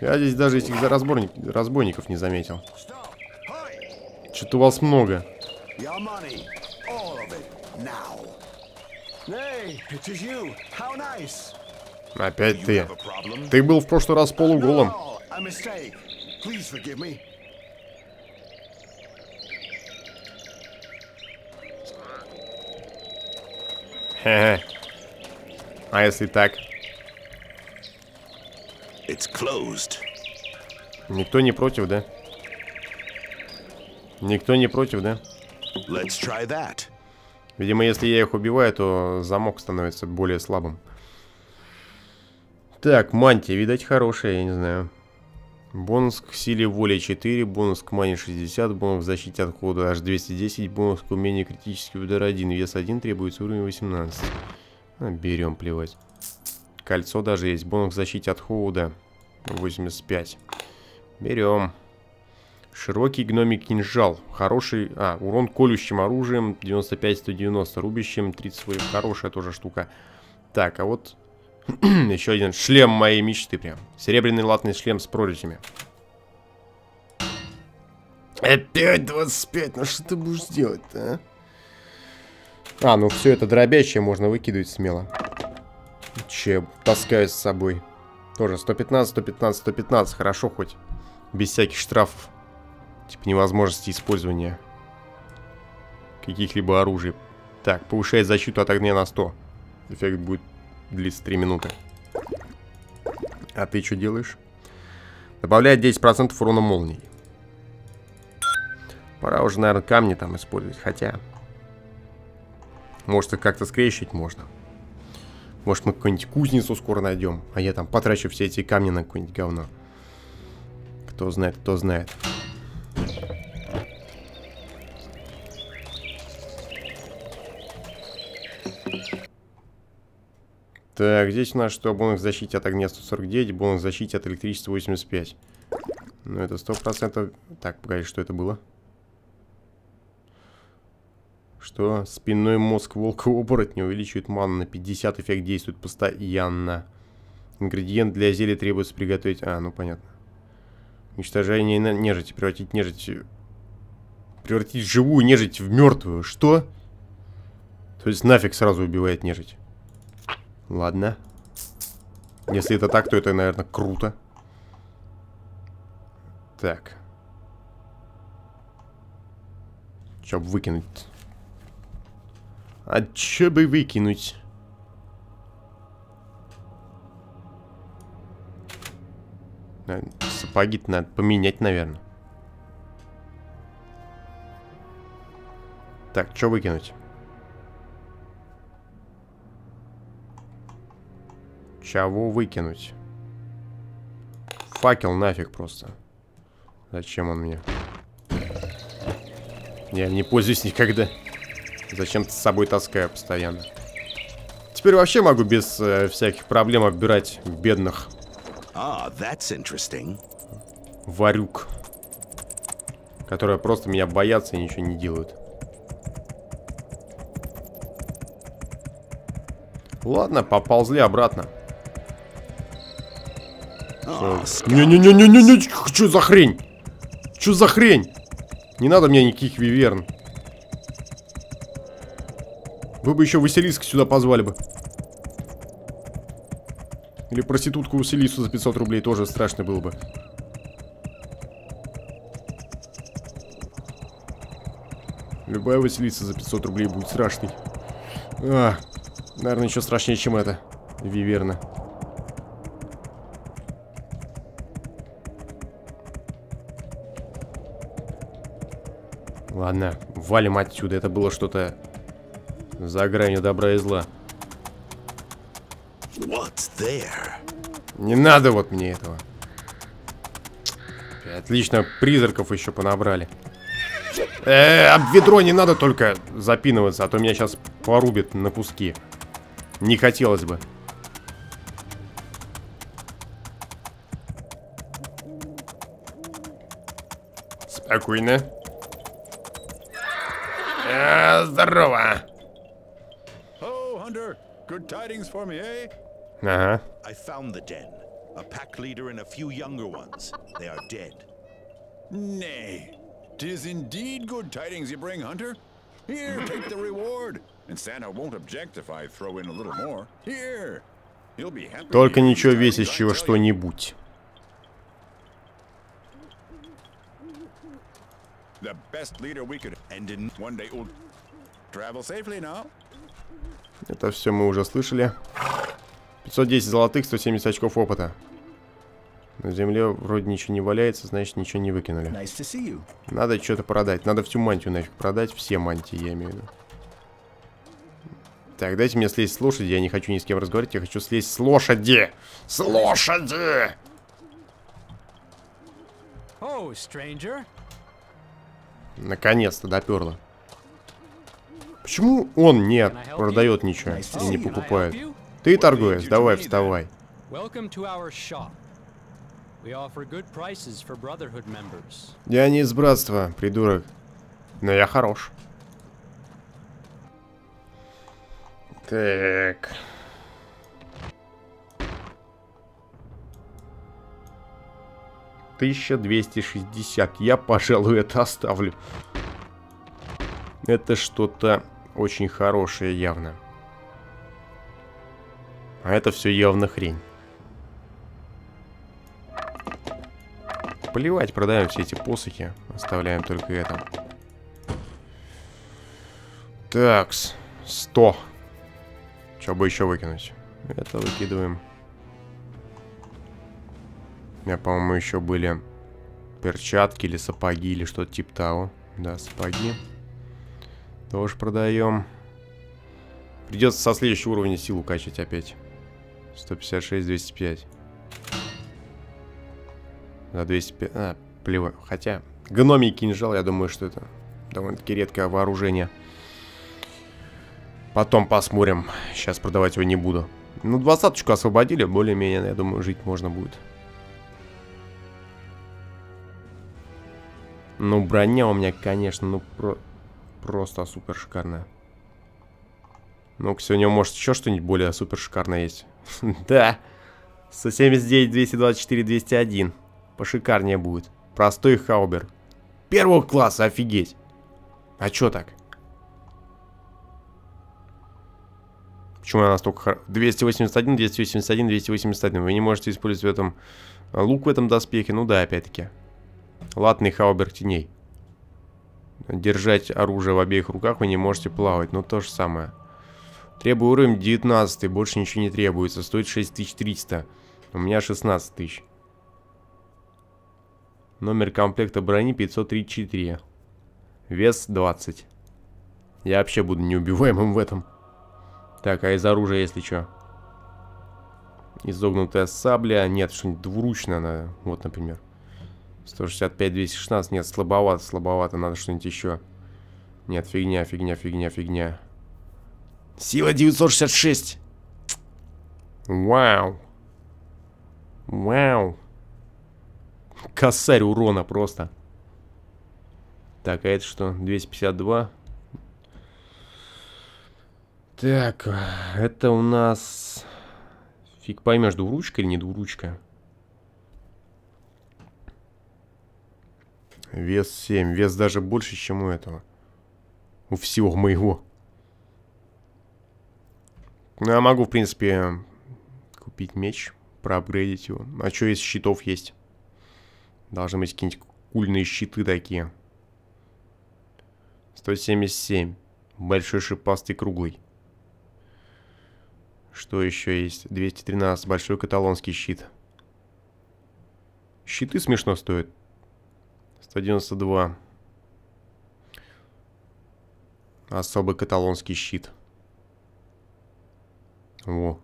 Я здесь даже этих разборник, разбойников не заметил. Что-то у вас много. Опять ты. Ты был в прошлый раз полуголым. Хе-хе. А если так? Никто не против, да? Никто не против, да? Let's try that. Видимо, если я их убиваю, то замок становится более слабым. Так, мантия, видать, хорошая, я не знаю. Бонус к силе воли 4, бонус к мане 60, бонус к защите от хода аж 210, бонус к умению критический удар 1, вес 1, требуется уровень 18. А, берем, плевать. Кольцо даже есть, бонус к защите от холода 85. Берем. Широкий гномик кинжал. Хороший... А, урон колющим оружием 95-190. Рубящим 38. Хорошая тоже штука. Так, а вот... Еще один шлем моей мечты прям. Серебряный латный шлем с прорезями. Опять 25. Ну что ты будешь делать-то, а? А, ну все это дробящее можно выкидывать смело. Че, таскаю с собой. Тоже 115, 115, 115. Хорошо хоть. Без всяких штрафов. Типа невозможности использования каких-либо оружий. Так, повышает защиту от огня на 100. Эффект будет длиться 3 минуты. А ты что делаешь? Добавляет 10% урона молний. Пора уже, наверное, камни там использовать. Хотя... Может, их как-то скрещивать можно. Может, мы какую-нибудь кузницу скоро найдем. А я там потрачу все эти камни на какое-нибудь говно. Кто знает, кто знает. Так, здесь у нас что? Бонус защите от огня 149, бонус защите от электричества 85. Ну, это 100%. Так, погоди, что это было? Что? Спинной мозг волка-оборотня увеличивает ману на 50, эффект действует постоянно. Ингредиент для зелья требуется приготовить... А, ну понятно. Уничтожение нежити. Превратить нежить... Превратить живую нежить в мертвую. Что? То есть нафиг сразу убивает нежить. Ладно. Если это так, то это, наверное, круто. Так. Бы выкинуть? А чё бы выкинуть? Сапоги надо поменять, наверное. Так, что выкинуть? Чего выкинуть? Факел нафиг просто. Зачем он мне? Я не пользуюсь никогда. Зачем-то с собой таскаю постоянно. Теперь вообще могу без э, всяких проблем оббирать бедных. Ah, that's interesting. Варюк. Которые просто меня боятся и ничего не делают. Ладно, поползли обратно. Не-не-не-не-не-не, что за хрень? Что за хрень? Не надо мне никаких виверн. Вы бы еще Василиск сюда позвали бы. Или проститутку Василису за 500 рублей тоже страшно было бы. Любая Василиса за 500 рублей будет страшной. А, наверное, еще страшнее, чем это. Виверна. Ладно, валим отсюда. Это было что-то за гранью добра и зла. Не надо вот мне этого. Отлично, призраков еще понабрали. Э, об ведро не надо только запинываться, а то меня сейчас порубит на куски. Не хотелось бы. Спокойно. Э, здорово. Ага. A pack leader and a few younger ones. They are dead. Nay, tis indeed good tidings you bring, Hunter. Here, take the reward. And Santa won't object if I throw in a little more. Here. He'll be happy. Только ничего tidings, I весящего что-нибудь. The best leader we could And in one day will travel safely now. Это все мы уже слышали. 510 золотых, 170 очков опыта. На земле вроде ничего не валяется, значит ничего не выкинули. Nice. Надо что-то продать. Надо всю мантию нафиг продать. Все мантии, я имею в виду. Так, дайте мне слезть с лошади. Я не хочу ни с кем разговаривать. Я хочу слезть с лошади. С лошади! Наконец-то доперло. Почему он не продает ничего и не покупает? Ты торгуешь, давай, вставай. Я не из братства, придурок. Но я хорош. Так. Тысяча двести шестьдесят. Я, пожалуй, это оставлю. Это что-то очень хорошее явно. А это все явно хрень. Плевать, продаем все эти посохи. Оставляем только это. Такс. 100. Что бы еще выкинуть? Это выкидываем. У меня, по-моему, еще были перчатки или сапоги или что-то типа того. Да, сапоги. Тоже продаем. Придется со следующего уровня силу качать опять. 156, 205. За 205... А, плевать. Хотя, гномий кинжал, я думаю, что это довольно-таки редкое вооружение. Потом посмотрим. Сейчас продавать его не буду. Ну, двадцаточку освободили, более-менее, я думаю, жить можно будет. Ну, броня у меня, конечно, ну, про... просто супер шикарная. Ну-ка, сегодня, может, еще что-нибудь более супер шикарное есть? Да. 179, 224, 201. Пошикарнее будет. Простой хаубер. Первого класса, офигеть. А чё так? Почему она настолько... хор- 281, 281, 281. Вы не можете использовать в этом... а, Лук в этом доспехе. Ну да, опять-таки. Латный хаубер теней. Держать оружие в обеих руках вы не можете плавать. Ну то же самое. Требую уровень 19, больше ничего не требуется. Стоит 6300. У меня 16 тысяч. Номер комплекта брони 534. Вес 20. Я вообще буду неубиваемым в этом. Так, а из оружия, если что? Изогнутая сабля. Нет, что-нибудь двуручное надо. Вот, например. 165, 216. Нет, слабовато, слабовато. Надо что-нибудь еще. Нет, фигня, фигня, фигня, фигня. Сила 966. Вау. Вау. Косарь урона просто. Так, а это что? 252. Так, это у нас... Фиг поймешь, двуручка или не двуручка? Вес 7. Вес даже больше, чем у этого. У всего моего. Ну, я могу, в принципе, купить меч, проапгрейдить его. А что из щитов есть? Должны быть какие-нибудь кульные щиты такие. 177. Большой шипастый круглый. Что еще есть? 213. Большой каталонский щит. Щиты смешно стоят. 192. Особый каталонский щит. Во.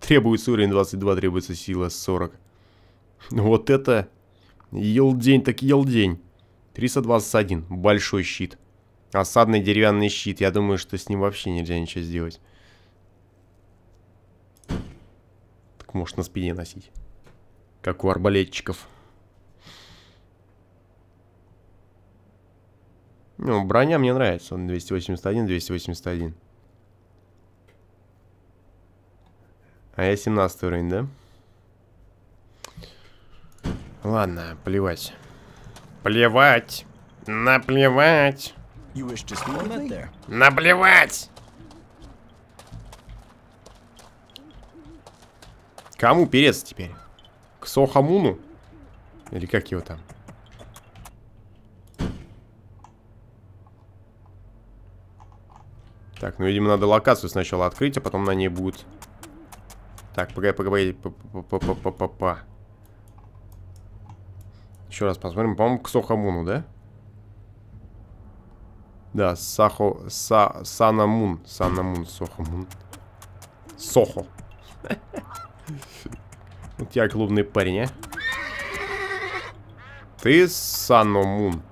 Требуется уровень 22, требуется сила 40. Вот это елдень так елдень. 321. Большой щит. Осадный деревянный щит. Я думаю, что с ним вообще нельзя ничего сделать. Так может на спине носить. Как у арбалетчиков. Ну, броня мне нравится. Он 281, 281. А я 17 уровень, да? Ладно, плевать. Плевать. Наплевать. Наплевать! Кому переться теперь? К Сохамуну? Или как его там? Так, ну, видимо, надо локацию сначала открыть, а потом на ней будет... Так, погоди, погоди, па-па-па-па-па. Еще раз посмотрим. По-моему, к Сохамуну, да? Да, Сахо... Са... Санамун. Санамун, Сохамун. Сохо. Вот я клубный парень, а. Ты Саномун?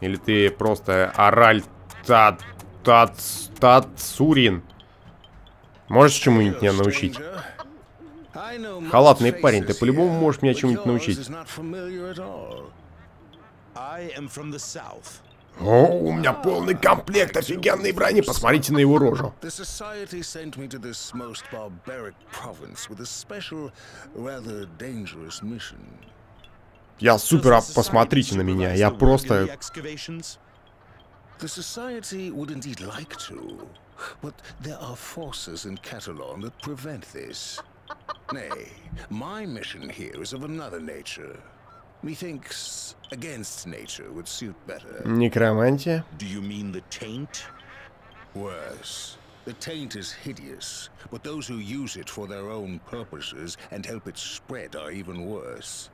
Или ты просто Араль Тат... Тат... Тацурин? Можешь чему-нибудь меня научить? Халатный парень, ты по-любому можешь меня чему-нибудь научить. О, у меня полный комплект офигенной брони. Посмотрите на его рожу. Я супер, а посмотрите на меня. Я просто... The Society would indeed like to, but there are forces in Catalan that prevent this. Nay, my mission here is of another nature. Methinks against nature would suit better. Necromantia? Do you mean the taint? Worse. The taint is hideous, but those who use it for their own purposes and help it spread are even worse.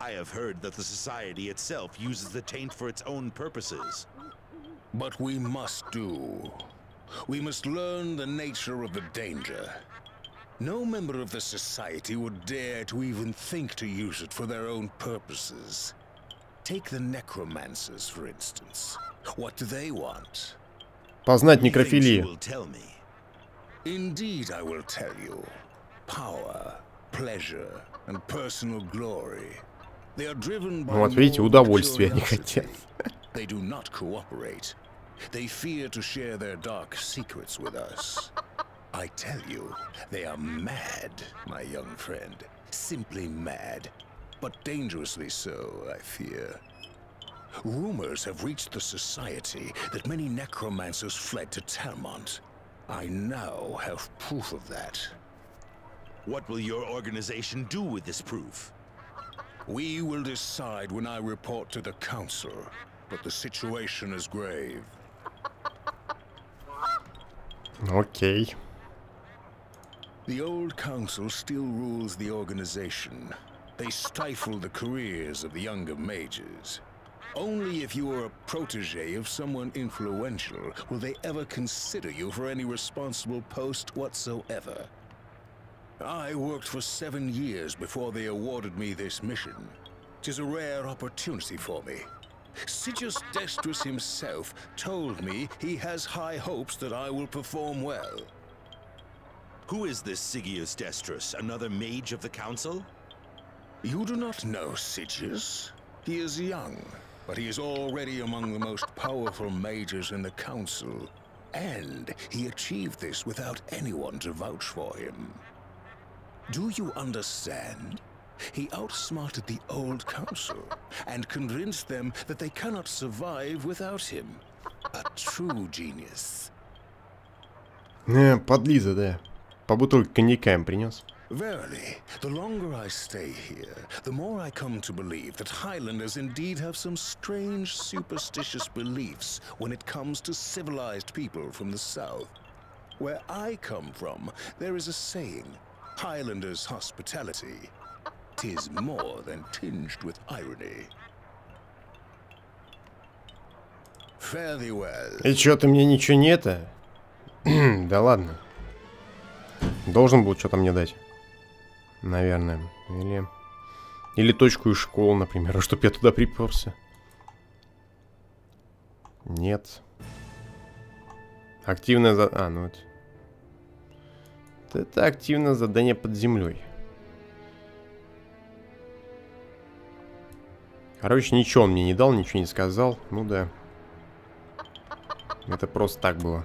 I have heard that the society itself uses the taint for its own purposes. But we must do. We must learn the nature of the danger. No member of the society would dare to even think to use it for their own purposes. Take the necromancers, for instance. What do they want? Познать Methinks you некрофилию. will tell me. Indeed, I will tell you. Power, pleasure, and personal glory. They are driven by Вот видите, more удовольствия они curiosity. хотят. They do not cooperate. They fear to share their dark secrets with us. I tell you, they are mad, my young friend. Simply mad. But dangerously so, I fear. Rumors have reached the society that many necromancers fled to Talmont. I now have proof of that. What will your organization do with this proof? We will decide when I report to the Council, but the situation is grave. Okay. The old council still rules the organization. They stifle the careers of the younger mages. Only if you are a protege of someone influential will they ever consider you for any responsible post whatsoever. I worked for seven years before they awarded me this mission. Tis a rare opportunity for me. Sigius Destrus himself told me he has high hopes that I will perform well. Who is this Sigius Destrus? Another mage of the council? You do not know Sigius. He is young, but he is already among the most powerful mages in the council. And he achieved this without anyone to vouch for him. Do you understand? He outsmarted the old council and convinced them that they cannot survive without him. A true genius. Э, подлиза, да. По бутылке коньяка им принес. Verily, the longer I stay here, the more I come to believe that Highlanders indeed have some strange superstitious beliefs when it comes to civilized people from the south. Where I come from, there is a saying, Highlanders' hospitality. Tis more than tinged with irony. Well. И чё, ты мне ничего не это? да ладно. Должен был что-то мне дать. Наверное. Или... Или точку из школы, например, чтоб я туда приперся. Нет. Активное за... А, ну это... Это активное задание под землей. Короче, ничего он мне не дал, ничего не сказал. Ну да. Это просто так было.